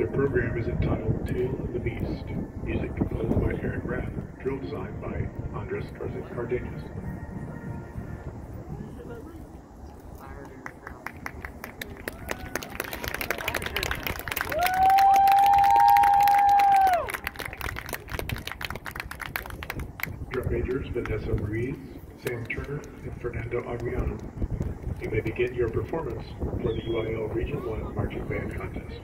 Their program is entitled Tale of the Beast, music composed by Aaron Rath, drill design by Andres Cardenas. Drum majors Vanessa Ruiz, Sam Turner, and Fernando Aguiano. You may begin your performance for the UIL Region 1 Marching Band Contest.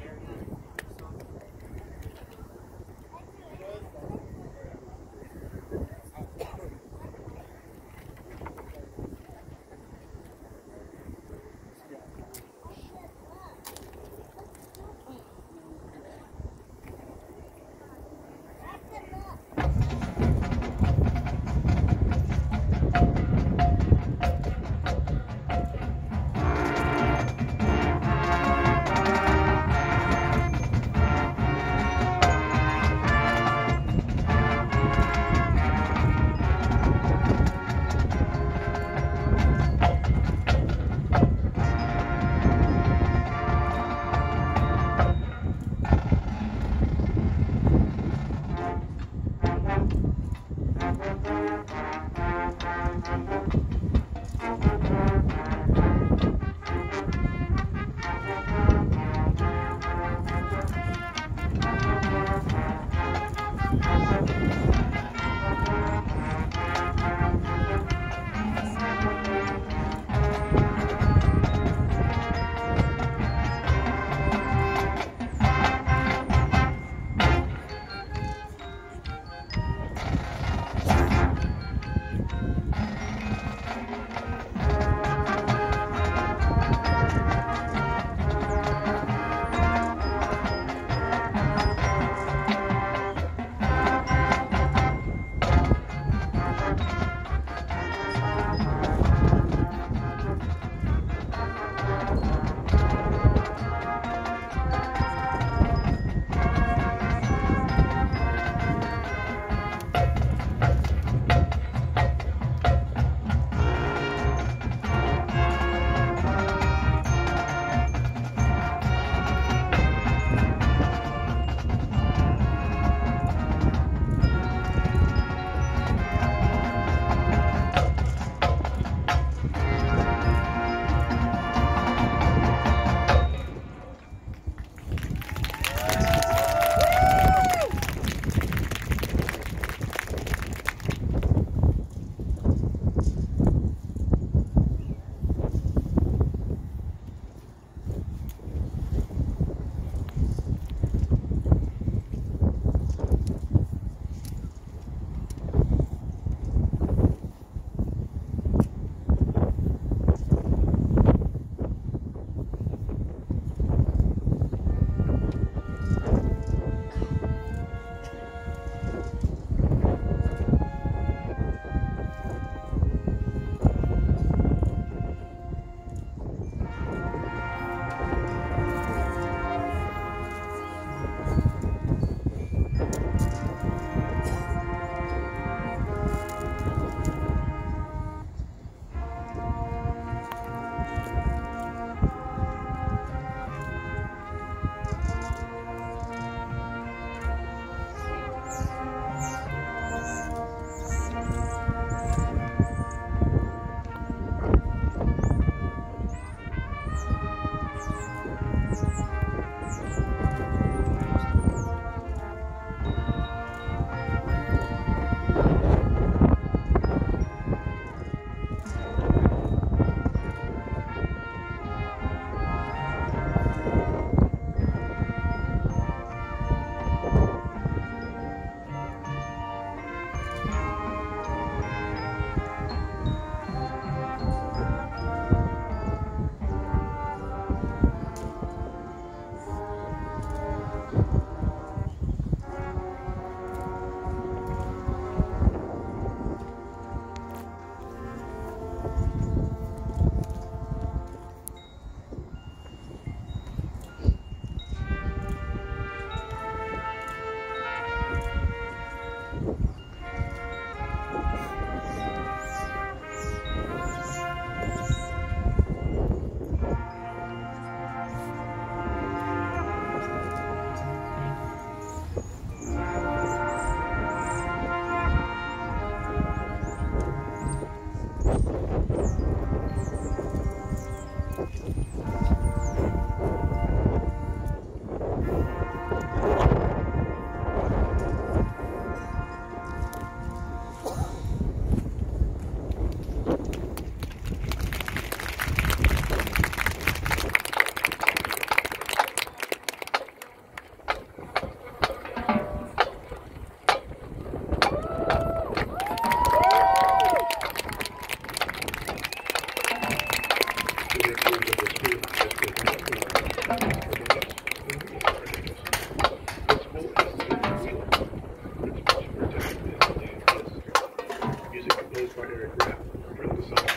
So.